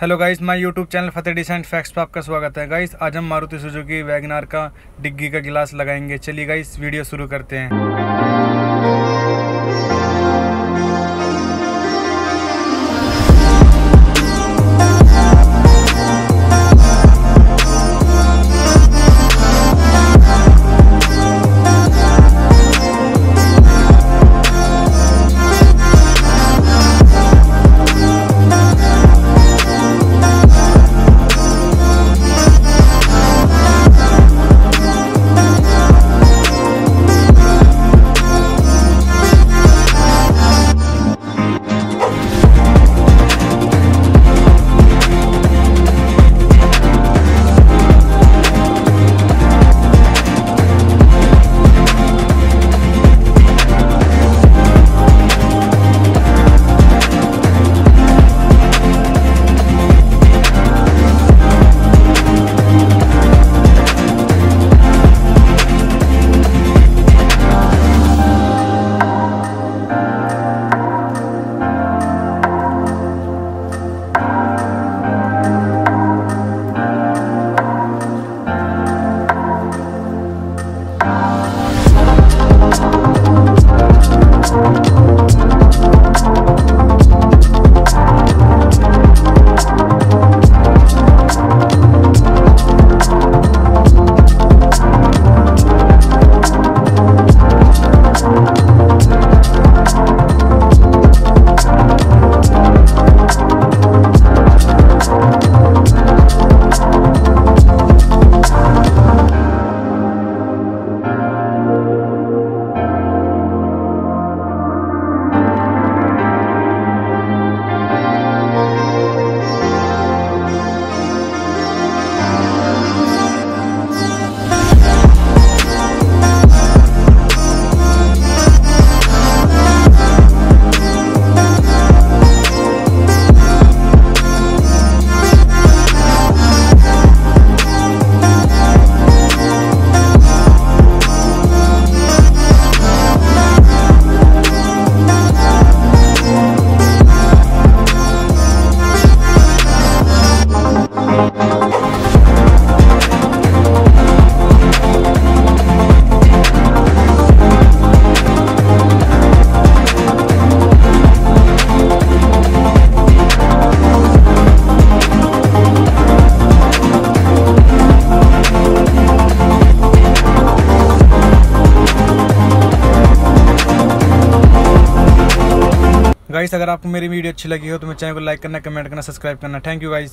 Hello guys my YouTube channel Fateh design facts पर आपका स्वागत है। गाइस आज हम मारुति सुजुकी वैगनार का डिग्गी का गिलास लगाएँगे। चलिए गाइस वीडियो शुरू करते हैं। गाइस, अगर आपको मेरी वीडियो अच्छी लगी हो तो मेरे चैनल को लाइक करना, कमेंट करना, सब्सक्राइब करना। Thank you guys